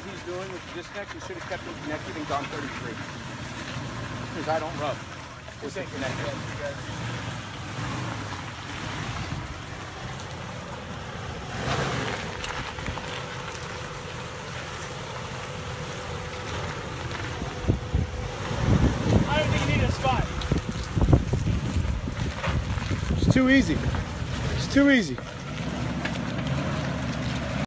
that he's doing with the disconnect, he should have kept him connected and gone 33. Because I don't rub. This ain't connected. I. It's too easy. It's too easy.